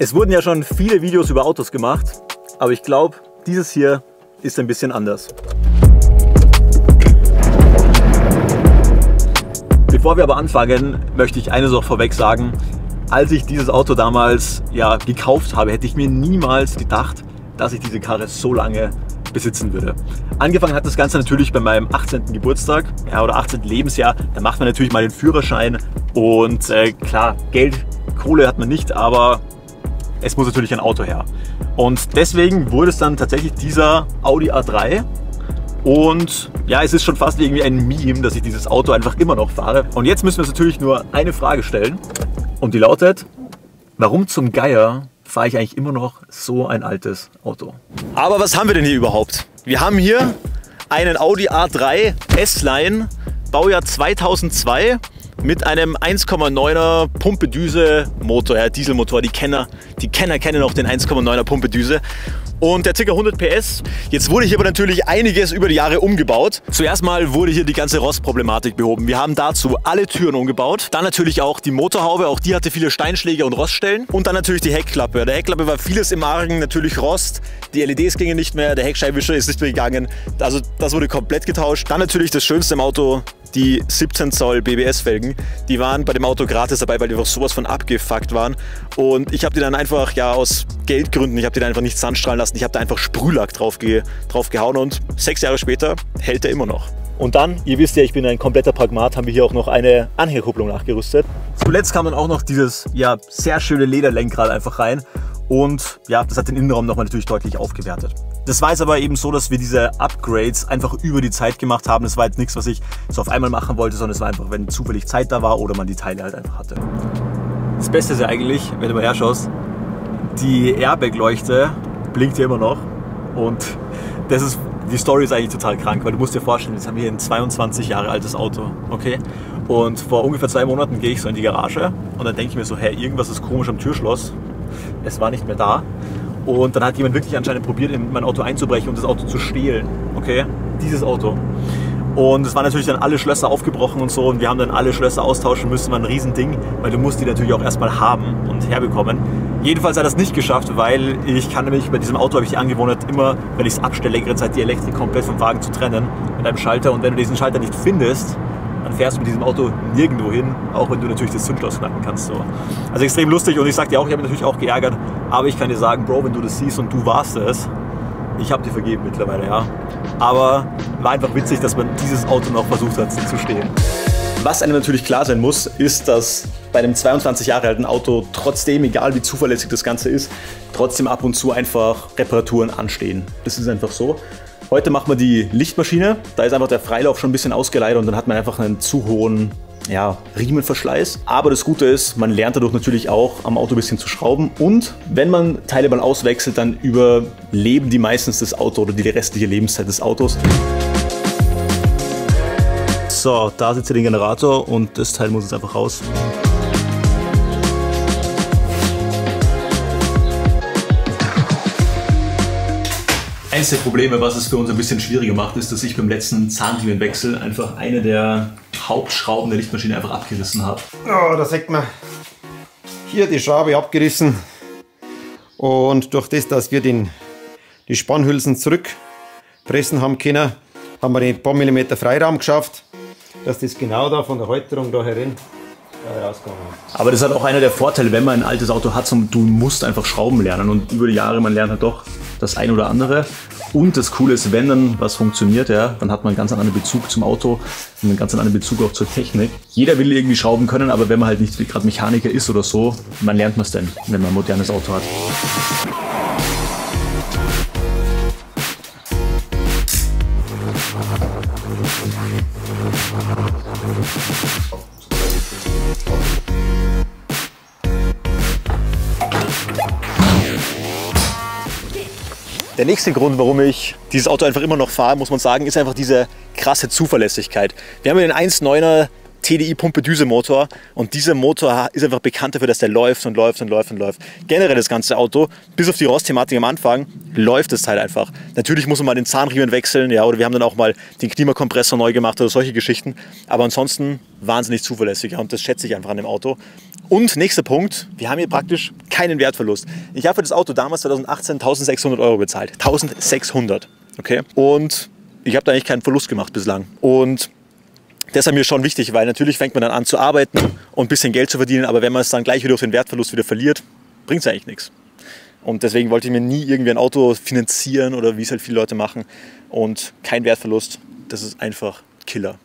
Es wurden ja schon viele Videos über Autos gemacht, aber ich glaube, dieses hier ist ein bisschen anders. Bevor wir aber anfangen, möchte ich eines auch vorweg sagen. Als ich dieses Auto damals ja, gekauft habe, hätte ich mir niemals gedacht, dass ich diese Karre so lange besitzen würde. Angefangen hat das Ganze natürlich bei meinem 18. Geburtstag ja, oder 18. Lebensjahr. Da macht man natürlich mal den Führerschein und äh, klar, Geld, Kohle hat man nicht, aber es muss natürlich ein Auto her. Und deswegen wurde es dann tatsächlich dieser Audi A3. Und ja, es ist schon fast irgendwie ein Meme, dass ich dieses Auto einfach immer noch fahre. Und jetzt müssen wir uns natürlich nur eine Frage stellen. Und die lautet, warum zum Geier fahre ich eigentlich immer noch so ein altes Auto? Aber was haben wir denn hier überhaupt? Wir haben hier einen Audi A3 S-Line, Baujahr 2002 mit einem 1,9er Pumpedüse Motor, ja, Dieselmotor. Die Kenner, die Kenner kennen auch den 1,9er Pumpedüse. Und der ca. 100 PS. Jetzt wurde hier aber natürlich einiges über die Jahre umgebaut. Zuerst mal wurde hier die ganze Rostproblematik behoben. Wir haben dazu alle Türen umgebaut. Dann natürlich auch die Motorhaube, auch die hatte viele Steinschläge und Roststellen. Und dann natürlich die Heckklappe. Der Heckklappe war vieles im Argen, natürlich Rost. Die LEDs gingen nicht mehr, der Heckscheibenwischer ist nicht mehr gegangen. Also das wurde komplett getauscht. Dann natürlich das Schönste im Auto, die 17 Zoll BBS-Felgen, die waren bei dem Auto gratis dabei, weil die einfach sowas von abgefuckt waren. Und ich habe die dann einfach, ja, aus Geldgründen, ich habe die dann einfach nicht sandstrahlen lassen. Ich habe da einfach Sprühlack drauf, ge drauf gehauen und sechs Jahre später hält er immer noch. Und dann, ihr wisst ja, ich bin ein kompletter Pragmat, haben wir hier auch noch eine Anhängerkupplung nachgerüstet. Zuletzt kam dann auch noch dieses ja, sehr schöne Lederlenkrad einfach rein. Und ja, das hat den Innenraum nochmal natürlich deutlich aufgewertet. Das war jetzt aber eben so, dass wir diese Upgrades einfach über die Zeit gemacht haben. Das war jetzt nichts, was ich so auf einmal machen wollte, sondern es war einfach, wenn zufällig Zeit da war oder man die Teile halt einfach hatte. Das Beste ist ja eigentlich, wenn du mal herschaust, die Airbag-Leuchte blinkt hier immer noch. Und das ist, die Story ist eigentlich total krank, weil du musst dir vorstellen, jetzt haben wir hier ein 22 Jahre altes Auto, okay? Und vor ungefähr zwei Monaten gehe ich so in die Garage und dann denke ich mir so, hey, irgendwas ist komisch am Türschloss es war nicht mehr da. Und dann hat jemand wirklich anscheinend probiert, in mein Auto einzubrechen und das Auto zu stehlen. Okay? Dieses Auto. Und es waren natürlich dann alle Schlösser aufgebrochen und so. Und wir haben dann alle Schlösser austauschen müssen. War ein Riesending, weil du musst die natürlich auch erstmal haben und herbekommen. Jedenfalls hat er das nicht geschafft, weil ich kann nämlich bei diesem Auto habe ich die Angewohnheit, immer, wenn ich es abstelle, längere Zeit die Elektrik komplett vom Wagen zu trennen mit einem Schalter. Und wenn du diesen Schalter nicht findest, dann fährst du mit diesem Auto nirgendwo hin, auch wenn du natürlich das Zündschloss knacken kannst. So. Also extrem lustig und ich sag dir auch, ich habe mich natürlich auch geärgert, aber ich kann dir sagen, Bro, wenn du das siehst und du warst es, ich habe dir vergeben mittlerweile, ja. Aber war einfach witzig, dass man dieses Auto noch versucht hat zu stehen. Was einem natürlich klar sein muss, ist, dass bei einem 22 Jahre alten Auto trotzdem, egal wie zuverlässig das Ganze ist, trotzdem ab und zu einfach Reparaturen anstehen. Das ist einfach so. Heute machen wir die Lichtmaschine. Da ist einfach der Freilauf schon ein bisschen ausgeleitet und dann hat man einfach einen zu hohen ja, Riemenverschleiß. Aber das Gute ist, man lernt dadurch natürlich auch am Auto ein bisschen zu schrauben. Und wenn man Teile mal auswechselt, dann überleben die meistens das Auto oder die restliche Lebenszeit des Autos. So, da sitzt der Generator und das Teil muss jetzt einfach raus. Eines der Probleme, was es für uns ein bisschen schwieriger macht, ist, dass ich beim letzten Zahnriemenwechsel einfach eine der Hauptschrauben der Lichtmaschine einfach abgerissen habe. Oh, da sieht man hier die Schraube abgerissen. Und durch das, dass wir den, die Spannhülsen zurückpressen haben können, haben wir ein paar Millimeter Freiraum geschafft, dass das genau da von der Halterung da herin rausgekommen. Aber das ist halt auch einer der Vorteile, wenn man ein altes Auto hat, du musst einfach Schrauben lernen und über die Jahre, man lernt halt doch das ein oder andere. Und das Coole ist, wenn dann was funktioniert, ja, dann hat man einen ganz anderen Bezug zum Auto und einen ganz anderen Bezug auch zur Technik. Jeder will irgendwie schrauben können, aber wenn man halt nicht gerade Mechaniker ist oder so, man lernt man es denn, wenn man ein modernes Auto hat. Der nächste Grund, warum ich dieses Auto einfach immer noch fahre, muss man sagen, ist einfach diese krasse Zuverlässigkeit. Wir haben den 1.9er TDI Pumpe Düse Motor und dieser Motor ist einfach bekannt dafür, dass der läuft und läuft und läuft und läuft. Generell das ganze Auto, bis auf die Rostthematik am Anfang, läuft das Teil einfach. Natürlich muss man mal den Zahnriemen wechseln, ja, oder wir haben dann auch mal den Klimakompressor neu gemacht oder solche Geschichten. Aber ansonsten wahnsinnig zuverlässig und das schätze ich einfach an dem Auto. Und nächster Punkt, wir haben hier praktisch keinen Wertverlust. Ich habe für das Auto damals 2018 1600 Euro bezahlt. 1600, okay? Und ich habe da eigentlich keinen Verlust gemacht bislang. Und das ist mir schon wichtig, weil natürlich fängt man dann an zu arbeiten und ein bisschen Geld zu verdienen, aber wenn man es dann gleich wieder durch den Wertverlust wieder verliert, bringt es eigentlich nichts. Und deswegen wollte ich mir nie irgendwie ein Auto finanzieren oder wie es halt viele Leute machen. Und kein Wertverlust, das ist einfach Killer.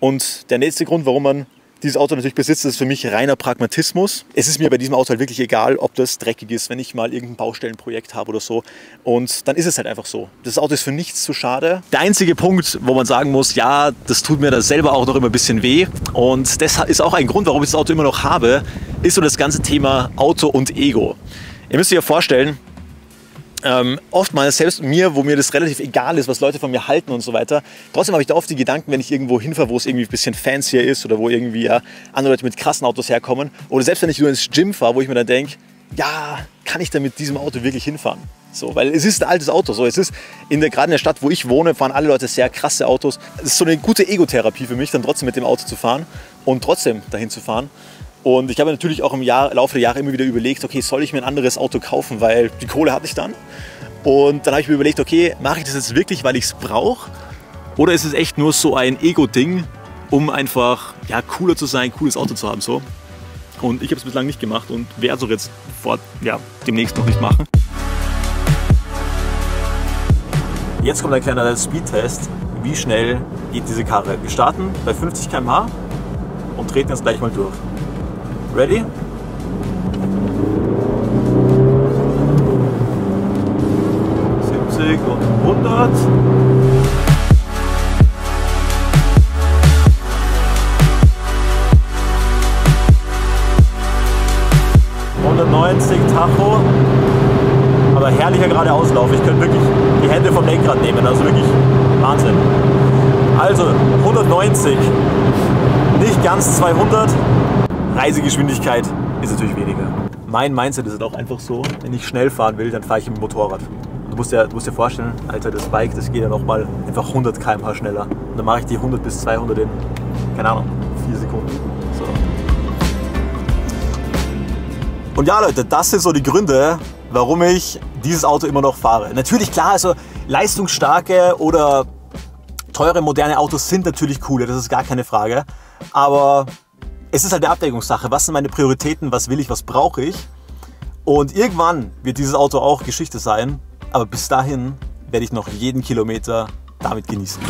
Und der nächste Grund, warum man dieses Auto natürlich besitzt, ist für mich reiner Pragmatismus. Es ist mir bei diesem Auto halt wirklich egal, ob das dreckig ist, wenn ich mal irgendein Baustellenprojekt habe oder so. Und dann ist es halt einfach so. Das Auto ist für nichts zu schade. Der einzige Punkt, wo man sagen muss, ja, das tut mir da selber auch noch immer ein bisschen weh. Und das ist auch ein Grund, warum ich das Auto immer noch habe, ist so das ganze Thema Auto und Ego. Ihr müsst euch ja vorstellen, ähm, oftmals, selbst mir, wo mir das relativ egal ist, was Leute von mir halten und so weiter, trotzdem habe ich da oft die Gedanken, wenn ich irgendwo hinfahre, wo es irgendwie ein bisschen fancier ist oder wo irgendwie ja, andere Leute mit krassen Autos herkommen. Oder selbst wenn ich nur ins Gym fahre, wo ich mir dann denke, ja, kann ich da mit diesem Auto wirklich hinfahren? So, weil es ist ein altes Auto. So, es ist in der, gerade in der Stadt, wo ich wohne, fahren alle Leute sehr krasse Autos. Es ist so eine gute Ego-Therapie für mich, dann trotzdem mit dem Auto zu fahren und trotzdem dahin zu fahren. Und ich habe natürlich auch im Jahr, Laufe der Jahre immer wieder überlegt, okay, soll ich mir ein anderes Auto kaufen, weil die Kohle hatte ich dann. Und dann habe ich mir überlegt, okay, mache ich das jetzt wirklich, weil ich es brauche? Oder ist es echt nur so ein Ego-Ding, um einfach ja, cooler zu sein, cooles Auto zu haben? So. Und ich habe es bislang nicht gemacht und werde es auch jetzt vor, ja, demnächst noch nicht machen. Jetzt kommt ein kleiner Speedtest. Wie schnell geht diese Karre? Wir starten bei 50 km/h und treten jetzt gleich mal durch. Ready? und 100. Tacho, aber herrlicher geradeauslauf. Ich könnte wirklich die Hände vom Lenkrad nehmen, also wirklich Wahnsinn. Also 190, nicht ganz 200, Reisegeschwindigkeit ist natürlich weniger. Mein Mindset ist auch einfach so, wenn ich schnell fahren will, dann fahre ich mit dem Motorrad. Du musst, dir, du musst dir vorstellen, Alter, das Bike, das geht ja nochmal einfach 100 km/h schneller. Und dann mache ich die 100 bis 200 in, keine Ahnung, 4 Sekunden. So. Und ja, Leute, das sind so die Gründe, warum ich dieses Auto immer noch fahre. Natürlich, klar, also leistungsstarke oder teure moderne Autos sind natürlich cooler, das ist gar keine Frage. Aber es ist halt eine Abwägungssache. Was sind meine Prioritäten? Was will ich? Was brauche ich? Und irgendwann wird dieses Auto auch Geschichte sein. Aber bis dahin werde ich noch jeden Kilometer damit genießen.